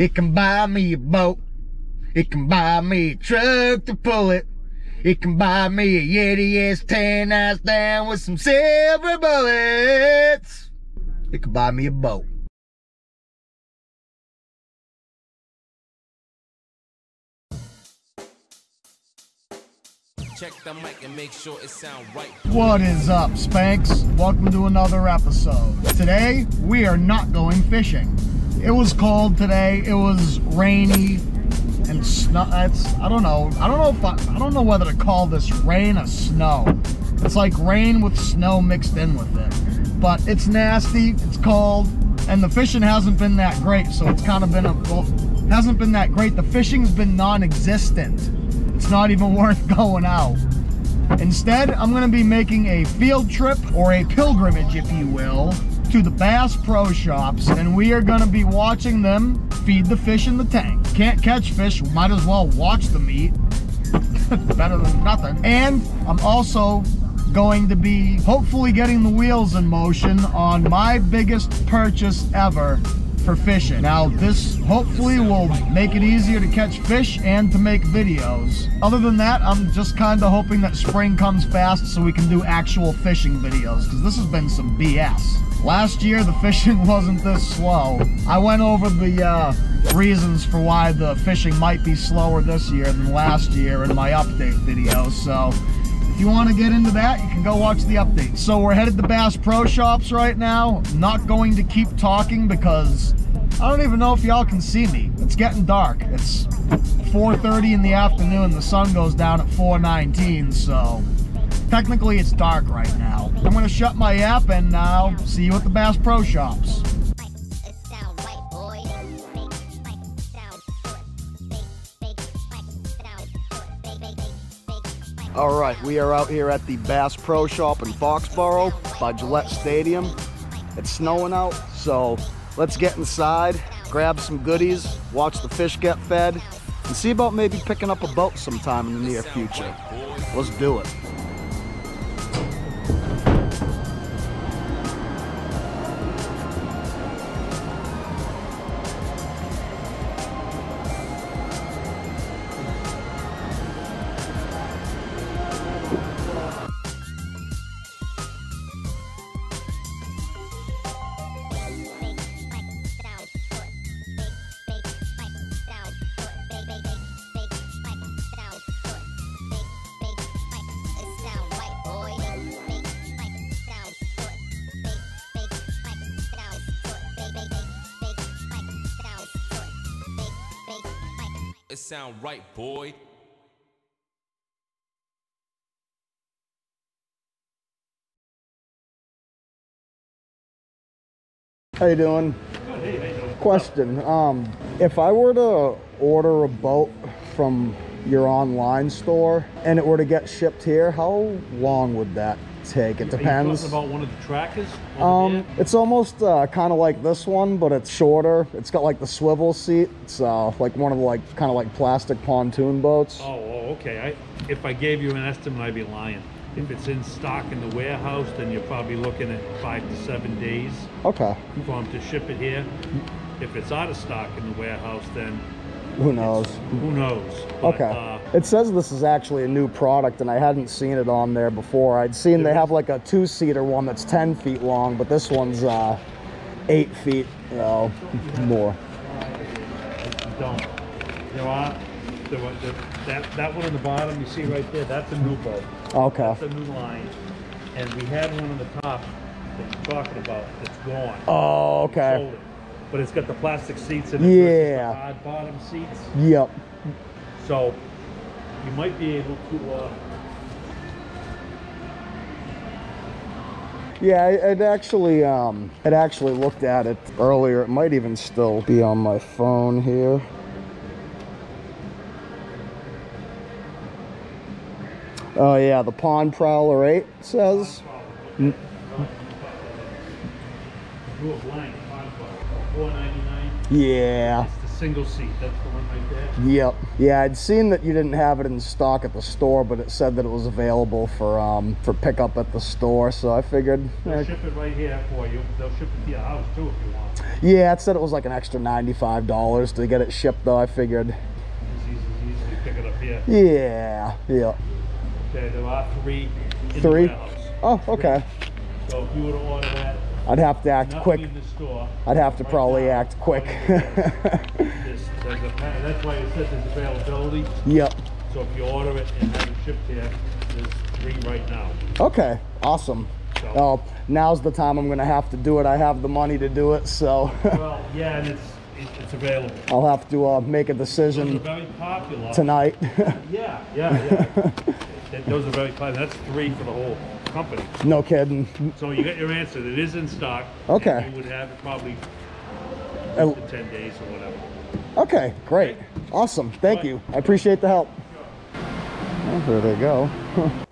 It can buy me a boat. It can buy me a truck to pull it. It can buy me a Yeti S10 nice down with some silver bullets. It can buy me a boat. Check the mic and make sure it sound right. What is up, Spanks? Welcome to another episode. Today, we are not going fishing. It was cold today. It was rainy and snow. It's I don't know. I don't know if I, I don't know whether to call this rain or snow. It's like rain with snow mixed in with it. But it's nasty. It's cold, and the fishing hasn't been that great. So it's kind of been a well, hasn't been that great. The fishing's been non-existent. It's not even worth going out. Instead, I'm going to be making a field trip or a pilgrimage, if you will, to the Bass Pro Shops, and we are going to be watching them feed the fish in the tank. Can't catch fish, might as well watch them eat. Better than nothing. And I'm also going to be hopefully getting the wheels in motion on my biggest purchase ever for fishing. Now this hopefully will make it easier to catch fish and to make videos. Other than that, I'm just kind of hoping that spring comes fast so we can do actual fishing videos because this has been some BS. Last year the fishing wasn't this slow. I went over the uh, reasons for why the fishing might be slower this year than last year in my update video, so if you want to get into that, you can go watch the update. So we're headed to Bass Pro Shops right now. Not going to keep talking because I don't even know if y'all can see me. It's getting dark. It's 4.30 in the afternoon. The sun goes down at 4.19, so technically it's dark right now. I'm going to shut my app and now see you at the Bass Pro Shops. All right, we are out here at the Bass Pro Shop in Foxborough by Gillette Stadium. It's snowing out, so let's get inside, grab some goodies, watch the fish get fed, and see about maybe picking up a boat sometime in the near future. Let's do it. Sound right, boy. How you doing? Question. Um, if I were to order a boat from your online store and it were to get shipped here, how long would that take? It Are depends. about one of the trackers? Um, it's almost uh, kind of like this one, but it's shorter. It's got like the swivel seat. It's uh, like one of the like kind of like plastic pontoon boats. Oh, oh, okay. I, if I gave you an estimate, I'd be lying. If it's in stock in the warehouse, then you're probably looking at five to seven days Okay. for them to ship it here. If it's out of stock in the warehouse, then Who knows? who knows? But, Okay. uh, It says this is actually a new product, and I hadn't seen it on there before. I'd seen they have like a two-seater one that's 10 feet long, but this one's uh, eight feet, you know, more. don't. There are, there there, that, that one on the bottom, you see right there, that's a new boat. Okay. That's a new line. And we had one on the top that you're talking about that's gone. Oh, okay. It. But it's got the plastic seats in it Yeah. the hard bottom seats. Yep. So you might be able to, uh, Yeah, it actually, um, I'd actually looked at it earlier. It might even still be on my phone here. Oh yeah, the Pond Prowler 8 says. Do a blank, four ninety nine. Yeah. It's the single seat. That's the one right there. Yep. Yeah, I'd seen that you didn't have it in stock at the store, but it said that it was available for um for pickup at the store. So I figured. They'll eh, ship it right here for you. They'll ship it to your house too if you want. yeah, it said it was like an extra ninety-five dollars to get it shipped, though. I figured. It's easy, easily pick it up here. Yeah. Yeah. Okay, there are three in Three? the. Oh, okay. So if you were to order that, I'd have to act not quick. the store. I'd have to right probably now, act quick. all you There's, there's a, that's why it said there's availability. yep. So if you order it and have it shipped here, there's three right now. Okay. Awesome. So- Oh, now's the time I'm gonna have to do it. I have the money to do it, so Well, yeah, and it's, it- it's available. I'll have to uh, make a decision very popular. tonight. Yeah, yeah, yeah. Those are very popular. That's three for the whole company. no kidding. So you got your answer. It is in stock. Okay. You would have it probably Uh, in 10 days or whatever. Okay, great. Awesome. Thank Right. you. I appreciate the help. Oh, there they go.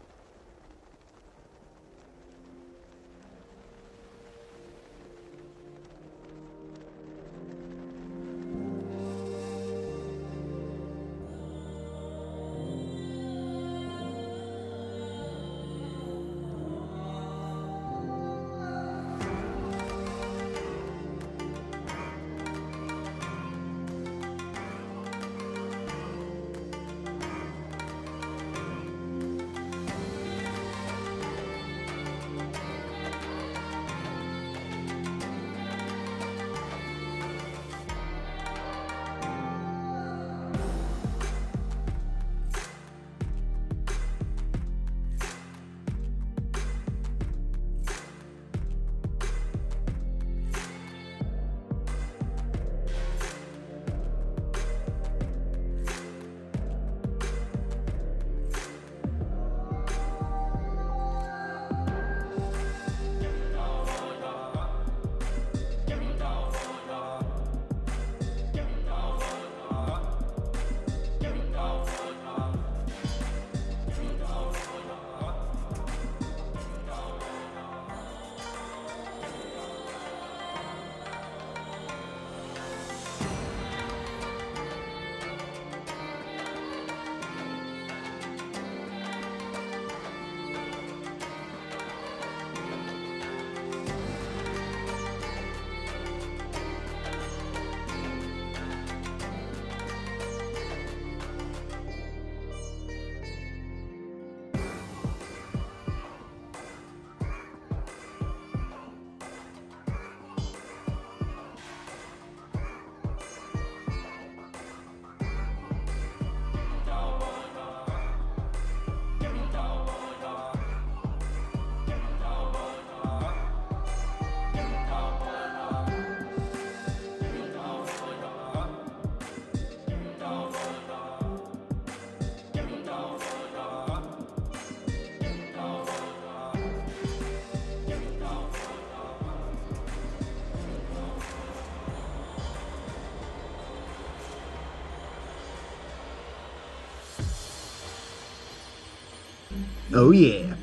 Oh, yeah.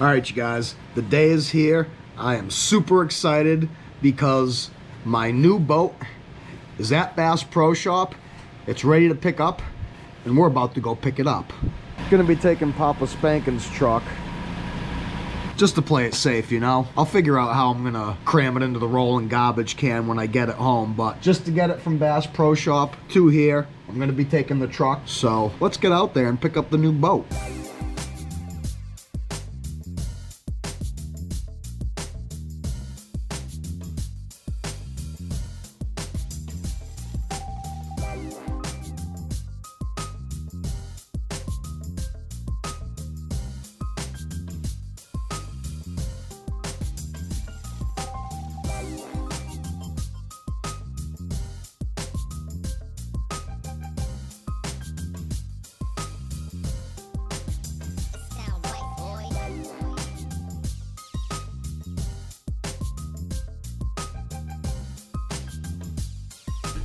All right, you guys, the day is here. I am super excited because my new boat is at Bass Pro Shop. It's ready to pick up, and we're about to go pick it up. Gonna be taking Papa Spankin's truck just to play it safe, you know. I'll figure out how I'm gonna cram it into the rolling garbage can when I get it home, but just to get it from Bass Pro Shop to here, I'm gonna be taking the truck. So let's get out there and pick up the new boat.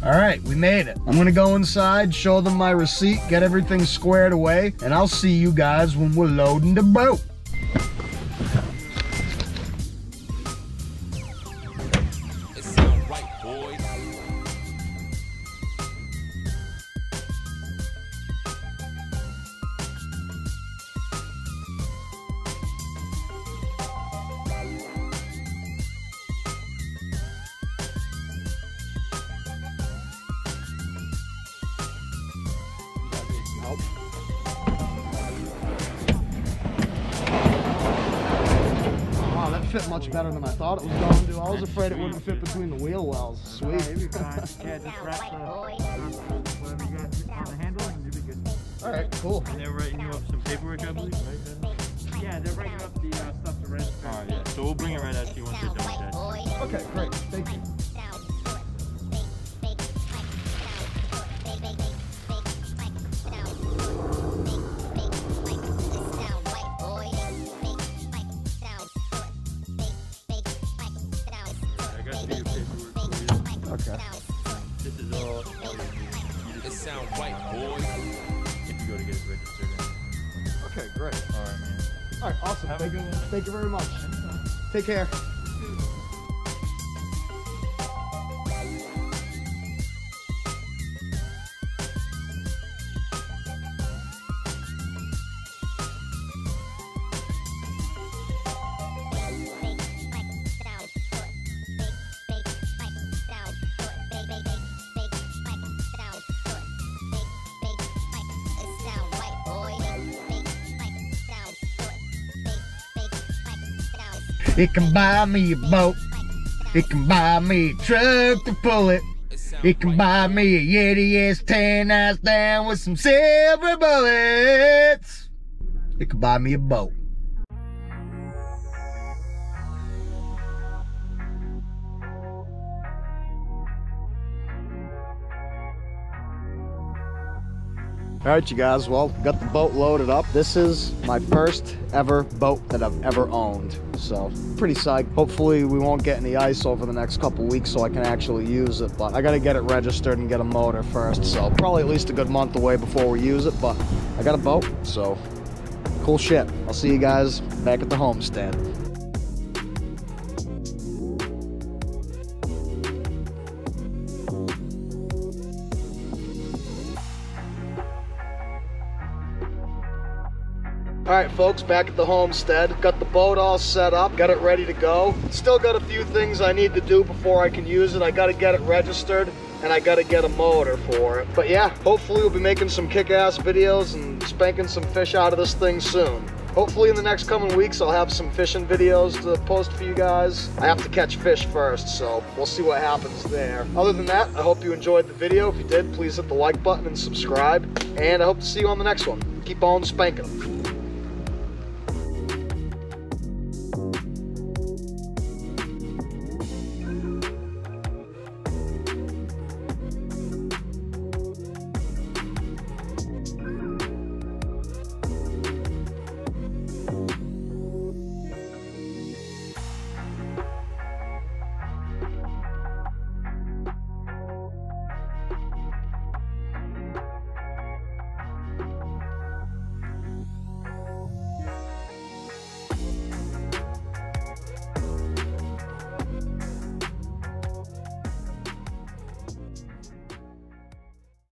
All right, we made it. I'm gonna go inside, show them my receipt, get everything squared away, and I'll see you guys when we're loading the boat. It sound right, boy. Fit much better than I thought it was going to. I was afraid it wouldn't fit between the wheel wells. Sweet. Yeah, just wrap the whatever you got on the handle and you'll be good. All right, cool. And they're writing you up some paperwork, I believe, right? Yeah, they're writing up the uh, stuff to register. Alright, yeah. So we'll bring it right out to you once they're done with that. Okay, great. Thank you. Thank you very much. Take care. It can buy me a boat. It can buy me a truck to pull it. It can buy me a Yeti S10 that's down with some silver bullets. It can buy me a boat. All right, you guys. Well, got the boat loaded up. This is my first ever boat that I've ever owned. So, pretty psyched. Hopefully, we won't get any ice over the next couple weeks so I can actually use it. But I got to get it registered and get a motor first. So, probably at least a good month away before we use it. But I got a boat. So, cool shit. I'll see you guys back at the homestead. All right, folks, back at the homestead. Got the boat all set up, got it ready to go. Still got a few things I need to do before I can use it. I got to get it registered and I got to get a motor for it. But yeah, hopefully we'll be making some kick-ass videos and spanking some fish out of this thing soon. Hopefully in the next coming weeks I'll have some fishing videos to post for you guys. I have to catch fish first, so we'll see what happens there. Other than that, I hope you enjoyed the video. If you did, please hit the like button and subscribe. And I hope to see you on the next one. Keep on spanking.